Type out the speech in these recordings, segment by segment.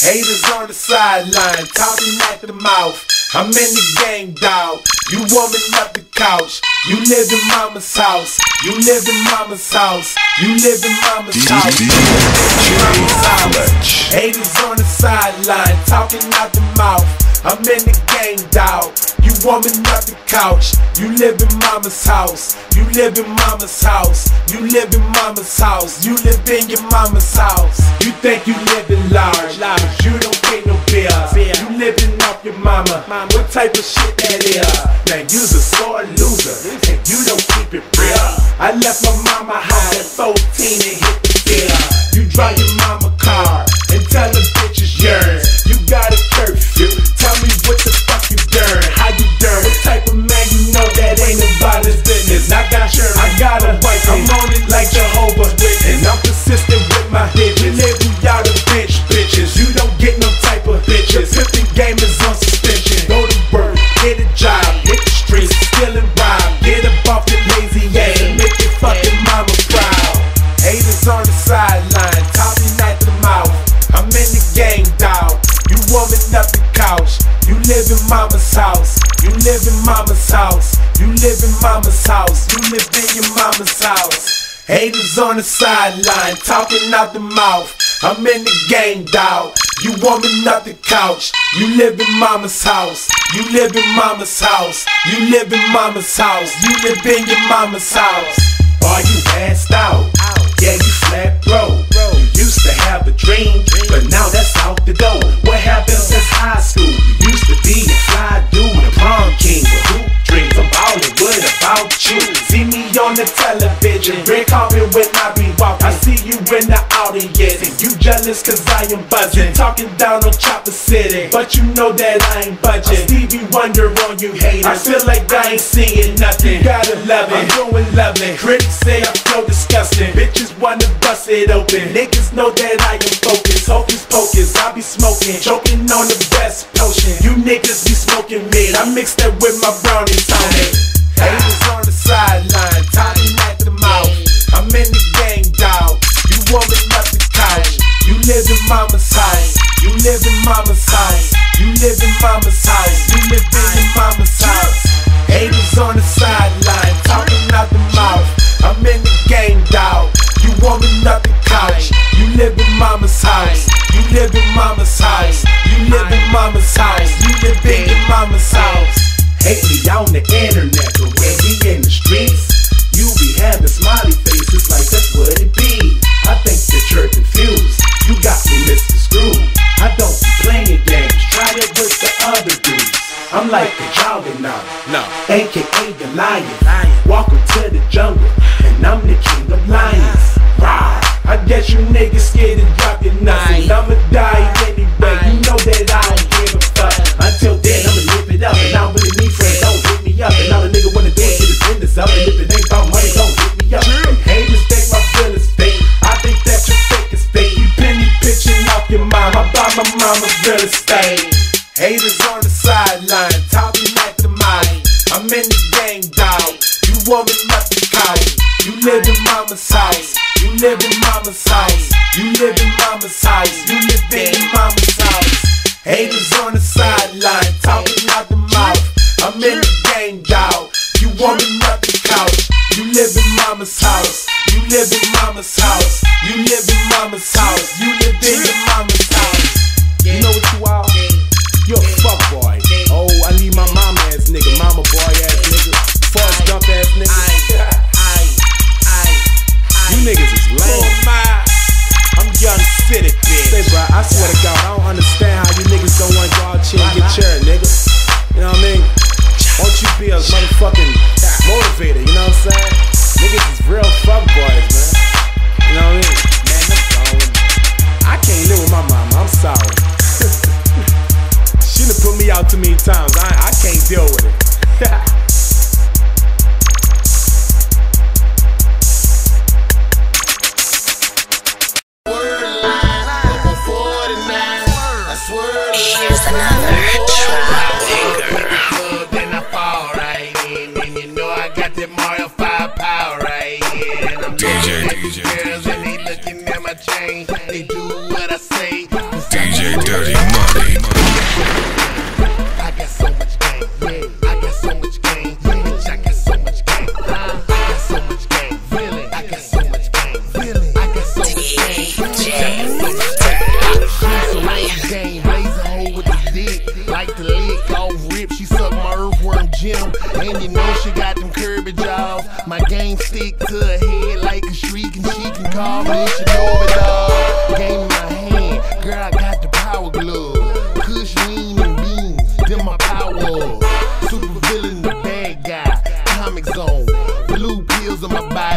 Haters on the sideline, talking at the mouth. I'm in the game, dog. You warming up the couch. You live in mama's house. You live in mama's house. You live in mama's house. You live in mama's house. Haters on the sideline, talking out the mouth. I'm in the game, dog. You warming up the couch. You live in mama's house. You live in mama's house. You live in mama's house. You live in your mama's house. You think you living large, large. Mama. What type of shit that is? Man, you's a sore loser, and you don't keep it real. I left my mama house at 14 live in your mama's house. Haters on the sideline, talking out the mouth. I'm in the game, dog. You warming up the couch. You live in mama's house. You live in mama's house. You live in mama's house. You live in your mama's house. Are you passed out? Yeah, you flat broke. You used to have a dream, but now that's out the door. The television, red carpet when I be walking. I see you in the audience, and you jealous cause I am buzzing. Talking down on Chopper City, but you know that I ain't budging. Stevie Wonder on you haters. I feel like I ain't seeing nothing. You gotta love it, I'm doing lovely. Critics say I flow disgusting. Bitches wanna bust it open. Niggas know that I am focused. Hocus pocus, I be smoking. Choking on the best potion. You niggas be smoking mid. I mix that with my brownie tonic. Live in mama's house. You live in mama's house. You live in mama's house. You live in mama's house. Haters on the sideline, talking out the mouth. I'm in the game, dog. You warming up the couch. You live in mama's house. You live in mama's house. You live in mama's house. You live in mama's house. Hate me on the internet, aka the lion. Welcome to the jungle, and I'm the king of lions. Rah! I guess you niggas scared to drop your nuts, and I'ma die anyway. You know that I don't give a fuck. Until then, I'ma live it up, and I don't really need friends. Don't hit me up, and all a nigga wanna do is get his business up. And if it ain't about money, don't hit me up. And haters think my feel is fake. I think that your fake is fake. You penny pitching off your mom. I buy my mama's real estate. Haters on You live in mama's house. You live in mama's house. Haters on the sideline, talking out the mouth. I'm in the game, dog. You warming up the couch. You live in mama's house. You live in mama's house. You live in mama's house. You live in your mama's house. You know what you are? You're a fuck boy. Oh, I need my mama ass nigga, mama boy ass nigga, Forrest Gump ass nigga. You niggas is lame. I'm bitch. Say, bro, I swear to God, I don't understand how you niggas don't want to go out here and get your nigga. You know what I mean? Won't you be a motherfucking motivator? You know what I'm saying? Niggas is real fuck boys, man. Here's another trap club, then I fall right in. And you know I got that Mario 5 power right in. And I'm DJ, DJ, girls and they looking at my chain. They do what I say. DJ Dirty gym. And you know she got them curvy jaws. My game stick to her head like a shriek, and she can call me. She know it all.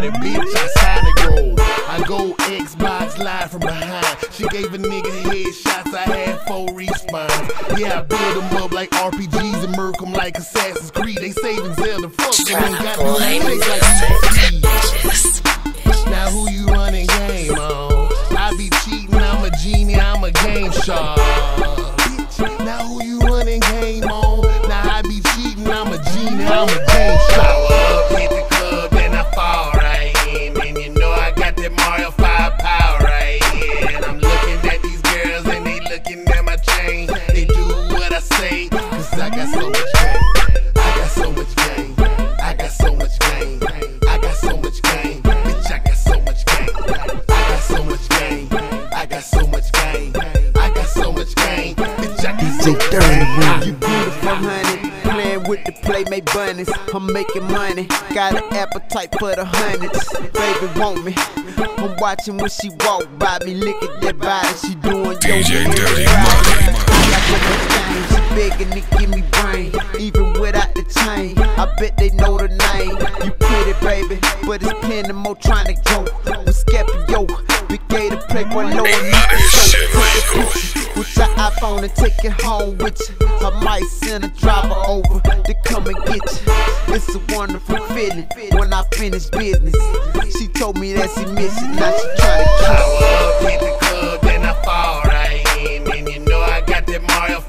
Bitch. I sign it grow. I go Xbox live from behind. She gave a nigga headshots, I had four respawns. Yeah, I build them up like RPGs and murk them like Assassin's Creed. They saving Zelda, fuck them, ain't got no like playmate bunnies. I'm making money. Got an appetite for the hundreds. Baby, want me. I'm watching when she walk by me. Look at that body. She doing DJ. Dirty Money. got so much. She begging to give me brain. Even without the chain. I bet they know the name. You pretty, baby. But it's plenty more trying to go. With Scapio. Big Gator play one low and None of shit. Get your iPhone and take it home with you. I might send a driver over to come and get you. It's a wonderful feeling when I finish business. She told me that she a mission, now she try to kiss. I up, hit the club, then I fall right in. And you know I got that Mario